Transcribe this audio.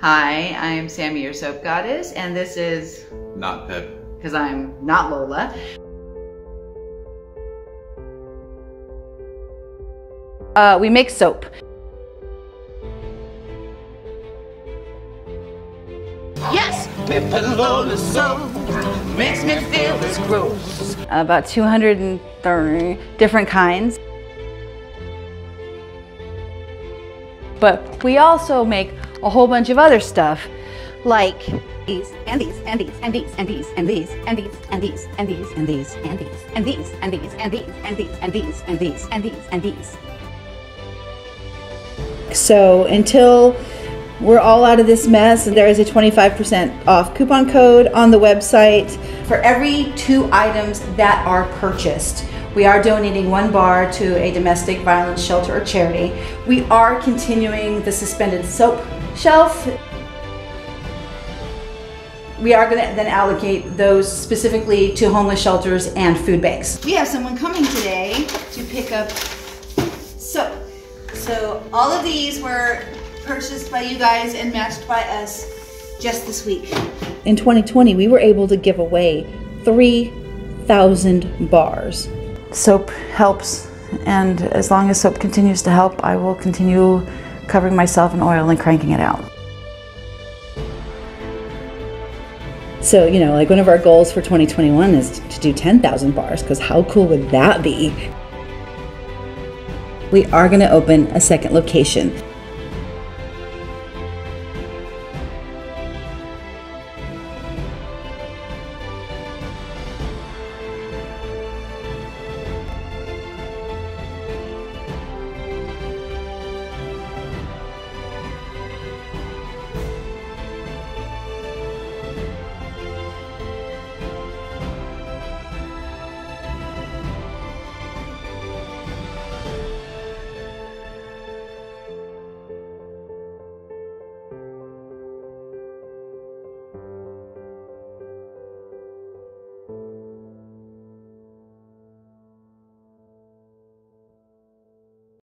Hi, I'm Sammy, your soap goddess, and this is Not Pip. because I'm not Lola. Uh, we make soap. Yes, Pip and Lola's soap makes me feel this gross. About 230 different kinds. But we also make a whole bunch of other stuff like these and these and these and these and these and these and these and these and these and these and these and these and these and these and these and these and these and these and these. So until we're all out of this mess, there is a 25% off coupon code on the website. For every two items that are purchased, we are donating one bar to a domestic violence shelter or charity. We are continuing the suspended soap shelf. We are going to then allocate those specifically to homeless shelters and food banks. We have someone coming today to pick up soap. So all of these were purchased by you guys and matched by us just this week. In 2020, we were able to give away 3,000 bars. Soap helps, and as long as soap continues to help, I will continue covering myself in oil and cranking it out. So, you know, like one of our goals for 2021 is to do 10,000 bars, because how cool would that be? We are going to open a second location.